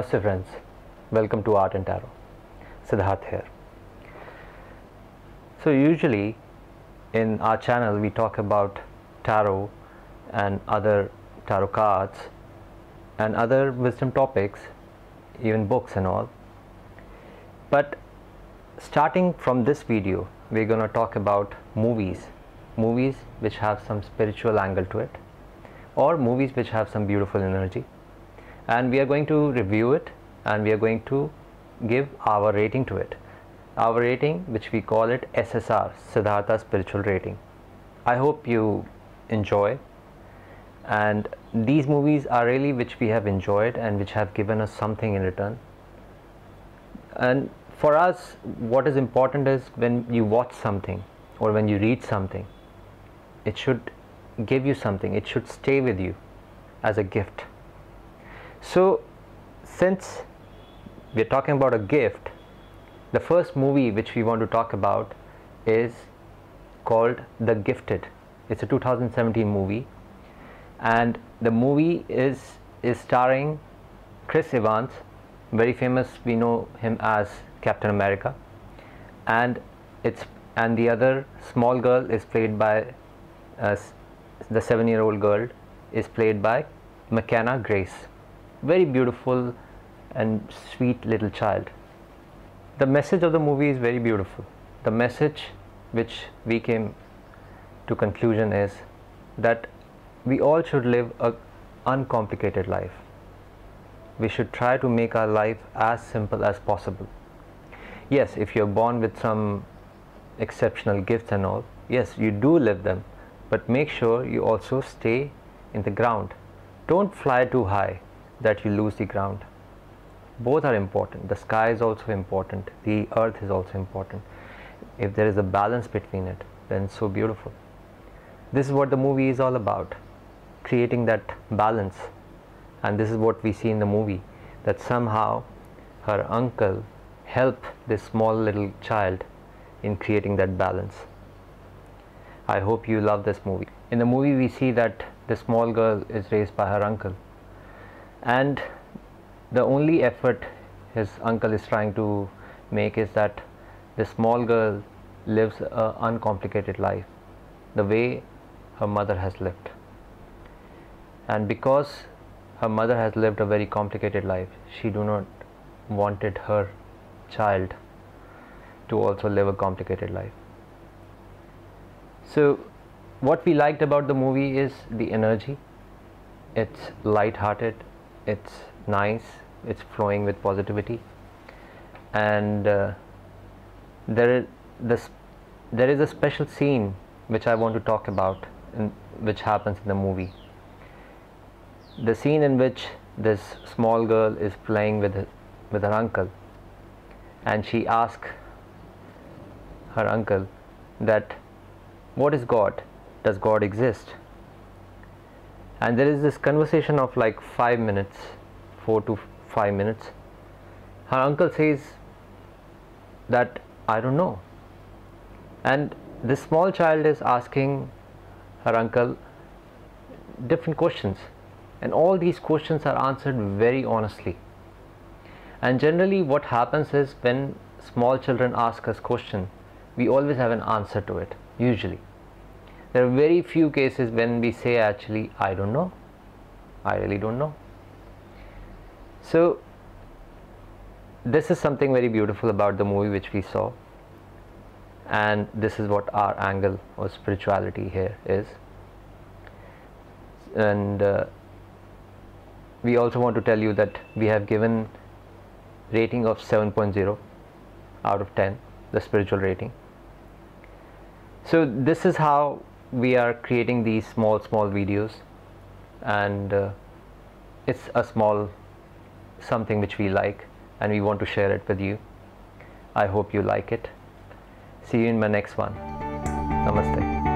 Namaste friends, welcome to Art and Tarot. Siddharth here. So usually in our channel we talk about tarot and other tarot cards and other wisdom topics, even books and all. But starting from this video, we're going to talk about movies, movies which have some spiritual angle to it, or movies which have some beautiful energy. And we are going to review it and we are going to give our rating to it. Our rating, which we call it SSR, Siddhartha Spiritual Rating. I hope you enjoy and these movies are really which we have enjoyed and which have given us something in return and for us what is important is when you watch something or when you read something it should give you something it should stay with you as a gift so since we're talking about a gift the first movie which we want to talk about is called the gifted. It's a 2017 movie. And the movie is is starring Chris Evans very famous we know him as Captain America. And it's and the other small girl is played by uh, the seven year old girl is played by McKenna Grace very beautiful and sweet little child. The message of the movie is very beautiful. The message which we came to conclusion is that we all should live a uncomplicated life. We should try to make our life as simple as possible. Yes if you're born with some exceptional gifts and all yes you do live them but make sure you also stay in the ground. Don't fly too high that you lose the ground. Both are important. The sky is also important. The earth is also important. If there is a balance between it then so beautiful. This is what the movie is all about creating that balance. And this is what we see in the movie that somehow her uncle helped this small little child in creating that balance. I hope you love this movie. In the movie we see that the small girl is raised by her uncle and the only effort his uncle is trying to make is that the small girl lives a uncomplicated life the way her mother has lived. And because her mother has lived a very complicated life she do not wanted her child to also live a complicated life. So what we liked about the movie is the energy. It's light-hearted it's nice it's flowing with positivity. And uh, there is this there is a special scene which I want to talk about in, which happens in the movie. The scene in which this small girl is playing with with her uncle and she asks her uncle that what is god? Does god exist and there is this conversation of like 5 minutes 4 to 5 minutes. Her uncle says that i don't know. And this small child is asking her uncle different questions. And all these questions are answered very honestly. And generally what happens is when small children ask us question we always have an answer to it usually there are very few cases when we say actually i don't know. I really don't know. So this is something very beautiful about the movie which we saw. And this is what our angle of spirituality here is. And uh, we also want to tell you that we have given rating of 7.0 out of 10 the spiritual rating. So this is how we are creating these small small videos and uh, it's a small something which we like and we want to share it with you. I hope you like it. See you in my next one. Namaste